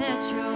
that your.